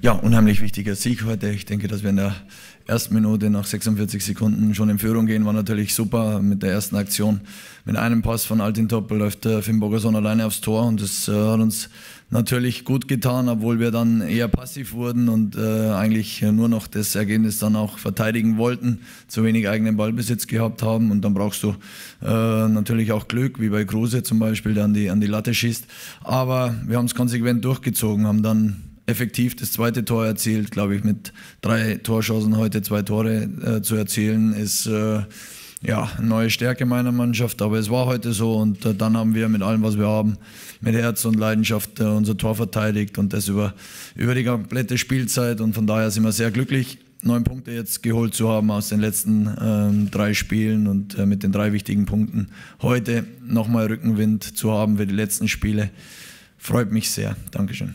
Ja, unheimlich wichtiger Sieg heute. Ich denke, dass wir in der ersten Minute nach 46 Sekunden schon in Führung gehen, war natürlich super mit der ersten Aktion. Mit einem Pass von Altin Toppel läuft Finn Bogerson alleine aufs Tor und das äh, hat uns natürlich gut getan, obwohl wir dann eher passiv wurden und äh, eigentlich nur noch das Ergebnis dann auch verteidigen wollten, zu wenig eigenen Ballbesitz gehabt haben und dann brauchst du äh, natürlich auch Glück, wie bei Kruse zum Beispiel, der an die, an die Latte schießt. Aber wir haben es konsequent durchgezogen, haben dann effektiv das zweite Tor erzielt. Glaube ich, mit drei Torschancen heute zwei Tore äh, zu erzielen, ist äh, ja eine neue Stärke meiner Mannschaft. Aber es war heute so und äh, dann haben wir mit allem, was wir haben, mit Herz und Leidenschaft äh, unser Tor verteidigt und das über, über die komplette Spielzeit. Und von daher sind wir sehr glücklich neun Punkte jetzt geholt zu haben aus den letzten ähm, drei Spielen und äh, mit den drei wichtigen Punkten heute nochmal Rückenwind zu haben für die letzten Spiele. Freut mich sehr. Dankeschön.